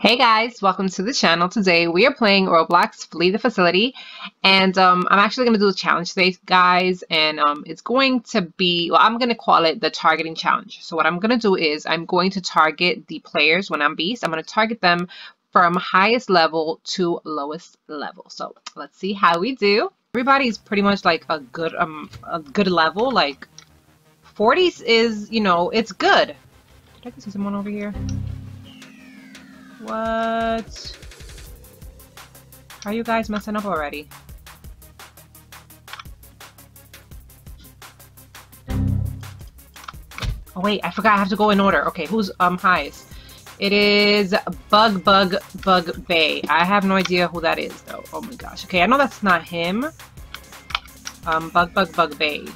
Hey guys, welcome to the channel. Today we are playing Roblox Flee the Facility and um, I'm actually going to do a challenge today guys and um, it's going to be, well I'm going to call it the targeting challenge. So what I'm going to do is I'm going to target the players when I'm beast. I'm going to target them from highest level to lowest level. So let's see how we do. Everybody's pretty much like a good um a good level like 40s is, you know, it's good. Did I see someone over here? What? Are you guys messing up already? Oh wait, I forgot I have to go in order. Okay, who's um highest? It is Bug Bug Bug Bay. I have no idea who that is though. Oh my gosh. Okay, I know that's not him. Um, Bug Bug Bug Bay.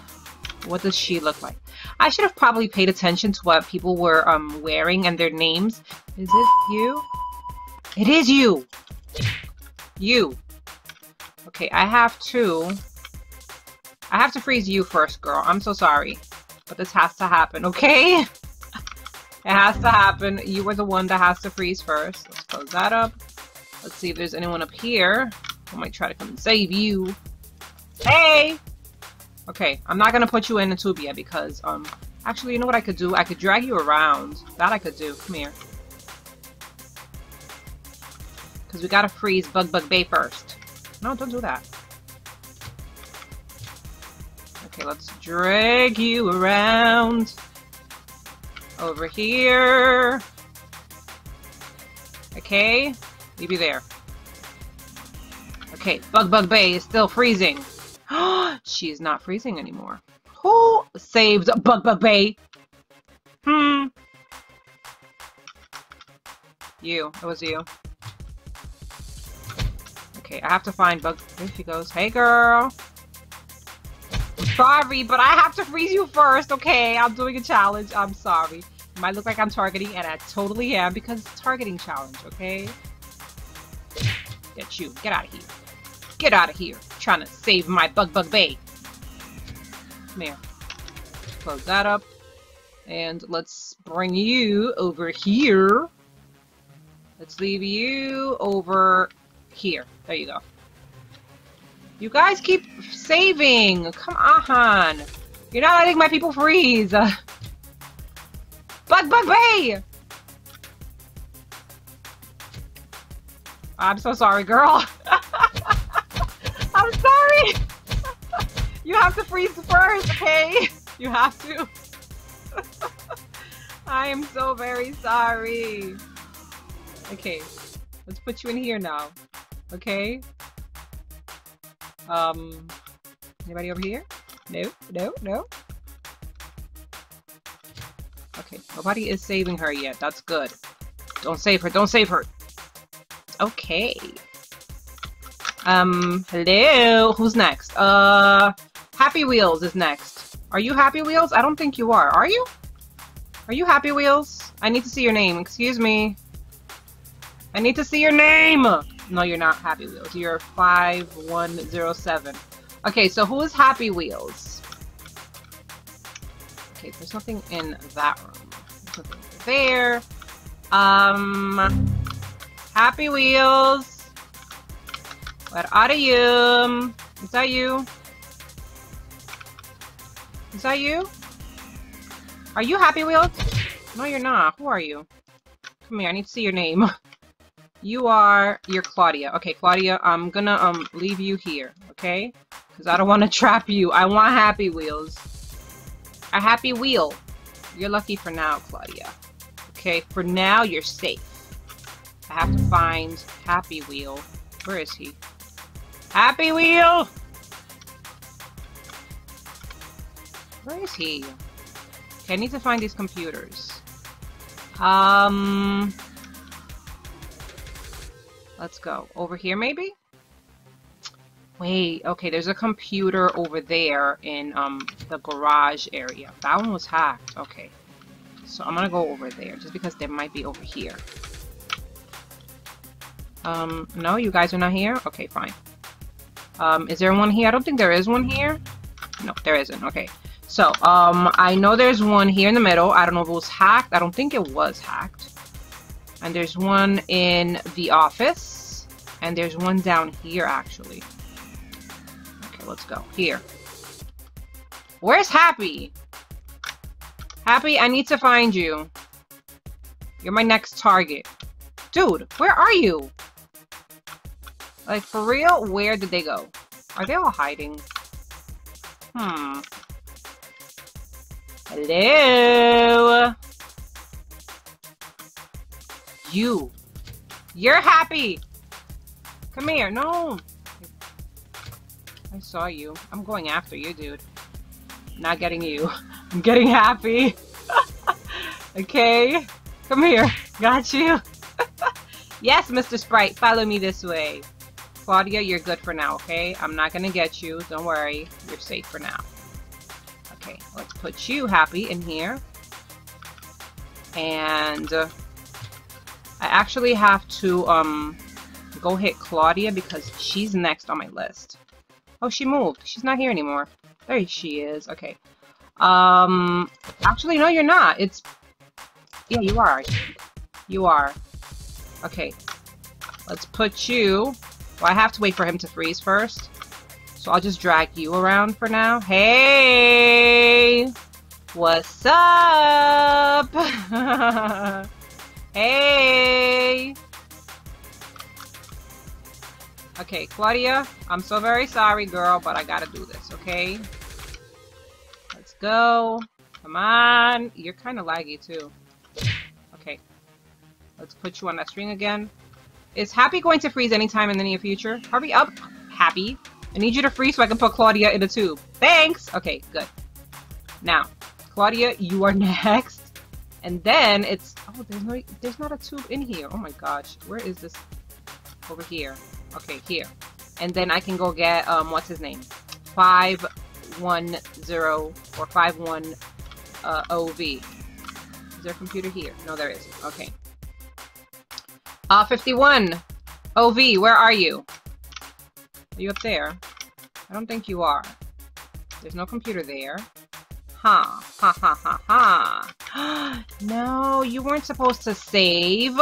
What does she look like? I should have probably paid attention to what people were um wearing and their names. Is it you? It is you! You. Okay, I have to... I have to freeze you first, girl. I'm so sorry. But this has to happen, okay? it has to happen. You were the one that has to freeze first. Let's close that up. Let's see if there's anyone up here. I might try to come and save you. Hey! Okay, I'm not gonna put you in a tube yet because, um, actually, you know what I could do? I could drag you around. That I could do. Come here. Because we gotta freeze Bug Bug Bay first. No, don't do that. Okay, let's drag you around. Over here. Okay, you there. Okay, Bug Bug Bay is still freezing. she is not freezing anymore. Who saved Bug Bug Bay? Hmm. You. It was you. Okay, I have to find Bug. She goes. Hey, girl. sorry, but I have to freeze you first. Okay, I'm doing a challenge. I'm sorry. It might look like I'm targeting, and I totally am because it's targeting challenge. Okay. Get you. Get out of here. Get out of here. I'm trying to save my Bug Bug Bay. Come here. Close that up. And let's bring you over here. Let's leave you over here. There you go. You guys keep saving. Come on. You're not letting my people freeze. Bug Bug Bay! I'm so sorry, girl. I'm sorry. you have to freeze first, okay? You have to. I am so very sorry. Okay, let's put you in here now. Okay. Um, anybody over here? No, no, no. Okay, nobody is saving her yet. That's good. Don't save her. Don't save her. Okay. Um, hello. Who's next? Uh, Happy Wheels is next. Are you Happy Wheels? I don't think you are. Are you? Are you Happy Wheels? I need to see your name. Excuse me. I need to see your name! No, you're not Happy Wheels. You're 5107. Okay, so who is Happy Wheels? Okay, there's nothing in that room. There's nothing there. Um, Happy Wheels. Where are you? Is that you? Is that you? Are you Happy Wheels? No, you're not. Who are you? Come here, I need to see your name. You are, you're Claudia. Okay, Claudia, I'm gonna um leave you here, okay? Because I don't want to trap you. I want Happy Wheels. A Happy Wheel. You're lucky for now, Claudia. Okay, for now, you're safe. I have to find Happy Wheel. Where is he? Happy Wheel! Where is he? Okay, I need to find these computers. Um... Let's go. Over here, maybe? Wait, okay, there's a computer over there in um, the garage area. That one was hacked. Okay. So I'm gonna go over there, just because there might be over here. Um, no, you guys are not here? Okay, fine. Um, is there one here? I don't think there is one here. No, there isn't. Okay. So, um, I know there's one here in the middle. I don't know if it was hacked. I don't think it was hacked. And there's one in the office. And there's one down here, actually. Okay, let's go. Here. Where's Happy? Happy, I need to find you. You're my next target. Dude, where are you? Like, for real? Where did they go? Are they all hiding? Hmm. Hello? You. You're happy! Come here. No! I saw you. I'm going after you, dude. Not getting you. I'm getting happy. okay? Come here. Got you. yes, Mr. Sprite. Follow me this way. Claudia, you're good for now, okay? I'm not gonna get you. Don't worry. You're safe for now. Okay, let's put you happy in here. And uh, I actually have to um go hit Claudia because she's next on my list. Oh, she moved. She's not here anymore. There she is. Okay. Um, actually, no, you're not. It's, yeah, you are. You are. Okay. Let's put you well, I have to wait for him to freeze first. So I'll just drag you around for now. Hey! What's up? hey! Okay, Claudia, I'm so very sorry, girl, but I gotta do this, okay? Let's go. Come on. You're kind of laggy, too. Okay. Let's put you on that string again. Is Happy going to freeze anytime in the near future? Hurry up, Happy. I need you to freeze so I can put Claudia in the tube. Thanks! Okay, good. Now, Claudia, you are next. And then it's... Oh, there's, no, there's not a tube in here. Oh my gosh. Where is this? Over here. Okay, here. And then I can go get, um, what's his name? 510 or 51 uh, OV. Is there a computer here? No, there isn't. Okay. Uh, 51. OV, where are you? Are you up there? I don't think you are. There's no computer there. Ha. Ha ha ha ha. no, you weren't supposed to save.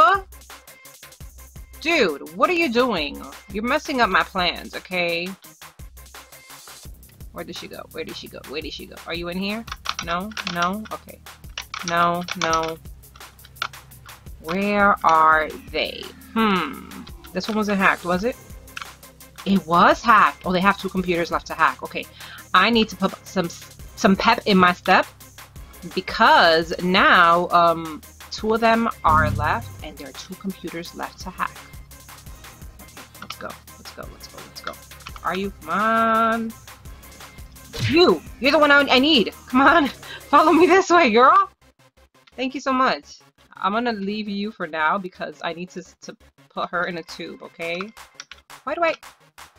Dude, what are you doing? You're messing up my plans, okay? Where did she go? Where did she go? Where did she go? Are you in here? No? No? Okay. No, no. Where are they? Hmm. This one wasn't hacked, was it? It was hacked. Oh, they have two computers left to hack. Okay. I need to put some some pep in my step because now um, two of them are left and there are two computers left to hack. Let's go. Let's go. Let's go. Let's go. Are you? Come on. You! You're the one I, need. Come on. Follow me this way, girl. Thank you so much. I'm gonna leave you for now because I need to, to put her in a tube, okay? Why do I...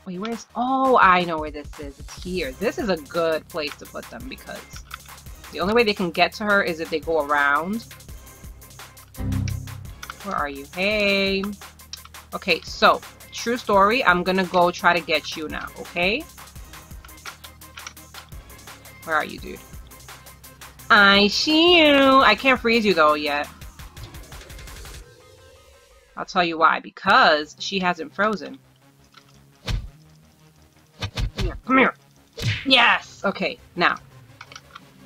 Wait, where's... Oh, I know where this is. It's here. This is a good place to put them because the only way they can get to her is if they go around. Where are you? Hey. Okay, so, true story. I'm gonna go try to get you now, okay? Where are you, dude? I see you. I can't freeze you, though, yet. I'll tell you why. Because she hasn't frozen. Come here. Yes! Okay, now.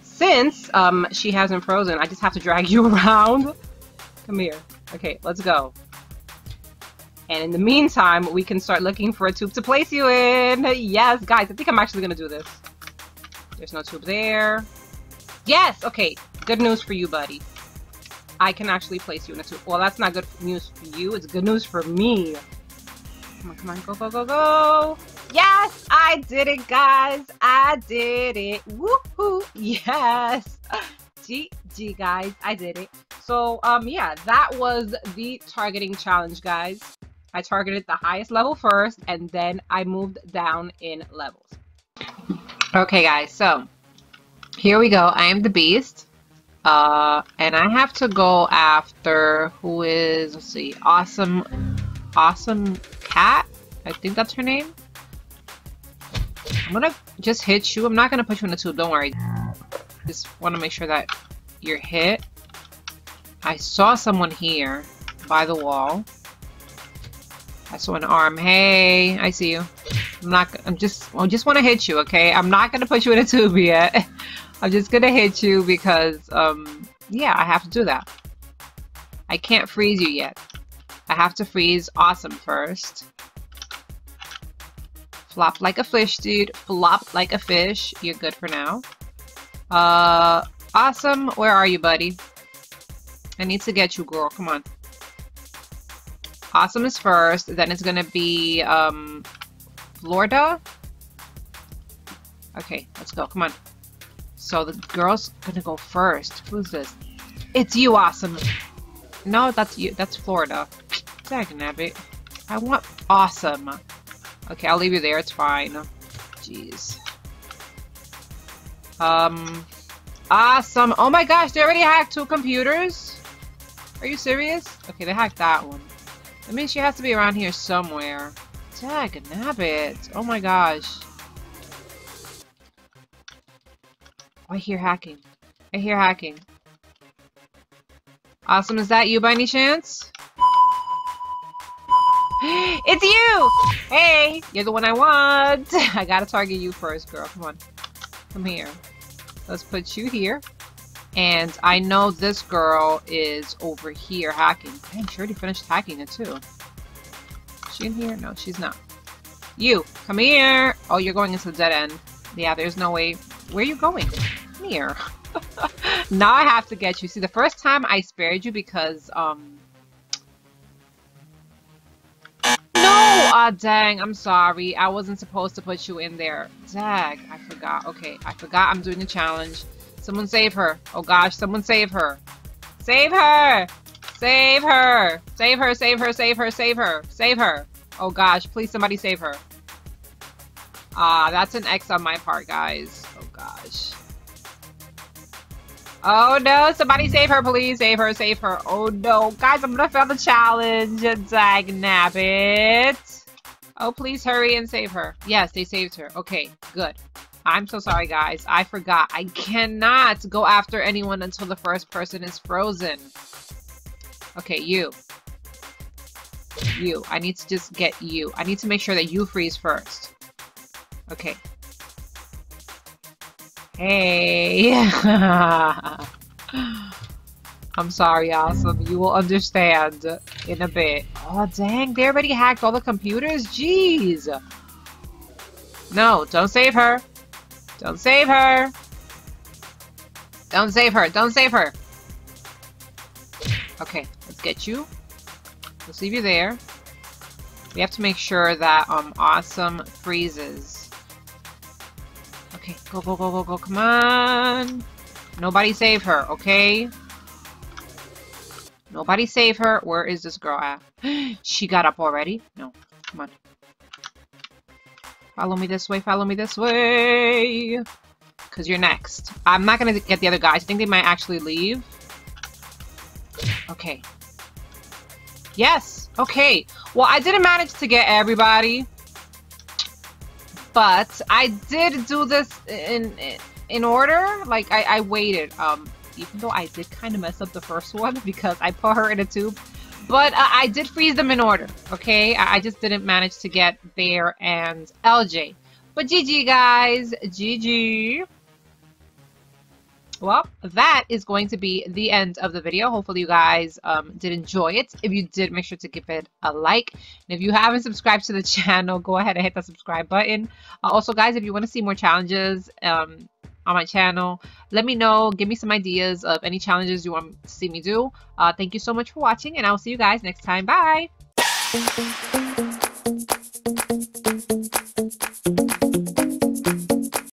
Since um, she hasn't frozen, I just have to drag you around. Come here. Okay, let's go. And in the meantime, we can start looking for a tube to place you in. Yes, guys, I think I'm actually going to do this. There's no tube there. Yes! Okay, good news for you, buddy. I can actually place you in a tube. Well, that's not good news for you. It's good news for me. Come on, come on, go, go, go, go. Yes, I did it, guys. I did it. Woohoo! Yes. GG, guys. I did it. So, um, yeah, that was the targeting challenge, guys. I targeted the highest level first, and then I moved down in levels. Okay, guys, so here we go. I am the beast. Uh, and I have to go after who is let's see, awesome, awesome cat. I think that's her name. I'm gonna just hit you. I'm not gonna put you in the tube. Don't worry. Just want to make sure that you're hit. I saw someone here. by the wall. I saw an arm. Hey, I see you. I'm not. I'm just. I just want to hit you. Okay. I'm not gonna put you in a tube yet. I'm just gonna hit you because, um, yeah, I have to do that. I can't freeze you yet. I have to freeze Awesome first. Flop like a fish, dude. Flop like a fish. You're good for now. Uh, Awesome, where are you, buddy? I need to get you, girl. Come on. Awesome is first. Then it's gonna be, um, Florida. Okay, let's go. Come on. So the girl's gonna go first. Who's this? It's you, Awesome. No, that's you. That's Florida. Dagnabbit. I want Awesome. Okay, I'll leave you there. It's fine. Jeez. Um, awesome. Oh my gosh, they already hacked two computers? Are you serious? Okay, they hacked that one. That means she has to be around here somewhere. Dagnabbit. Oh my gosh. Oh, I hear hacking. I hear hacking. Awesome, is that you by any chance? It's you! Hey, you're the one I want. I gotta target you first, girl. Come on. Come here. Let's put you here. And I know this girl is over here hacking. Dang, she already finished hacking it too. Is she in here? No, she's not. You, come here. Oh, you're going into the dead end. Yeah, there's no way. Where are you going? Come here. now I have to get you. See, the first time I spared you because, um, Ah, dang, I'm sorry. I wasn't supposed to put you in there. Dag, I forgot. Okay, I forgot I'm doing a challenge. Someone save her. Oh gosh, someone save her. Save her! Save her! Save her, save her, save her, save her, save her. Oh gosh, please somebody save her. Ah, that's an X on my part, guys. Oh gosh. Oh no, somebody save her, please. Save her, save her. Oh no. Guys, I'm gonna fail the challenge. Dag nabbit. Oh, please hurry and save her. Yes, they saved her. Okay, good. I'm so sorry, guys. I forgot. I cannot go after anyone until the first person is frozen. Okay, you. You. I need to just get you. I need to make sure that you freeze first. Okay. Hey. I'm sorry, Awesome. You will understand in a bit. Oh, dang. They already hacked all the computers? Jeez. No, don't save her. Don't save her. Don't save her. Don't save her. Okay, let's get you. Let's leave you there. We have to make sure that um Awesome freezes. Okay, go, go, go, go, go. Come on. Nobody save her, okay? Nobody save her. Where is this girl at? she got up already? No. Come on. Follow me this way. Follow me this way. Because you're next. I'm not going to get the other guys. I think they might actually leave. Okay. Yes. Okay. Well, I didn't manage to get everybody. But I did do this in in order. Like, I, I waited. Um, even though I did kind of mess up the first one because I put her in a tube. But uh, I did freeze them in order, okay? I, I just didn't manage to get Bear and LJ. But GG, guys. GG. Well, that is going to be the end of the video. Hopefully you guys um, did enjoy it. If you did, make sure to give it a like. And if you haven't subscribed to the channel, go ahead and hit the subscribe button. Uh, also, guys, if you want to see more challenges, um, on my channel. Let me know. Give me some ideas of any challenges you want to see me do. Uh, thank you so much for watching, and I'll see you guys next time. Bye!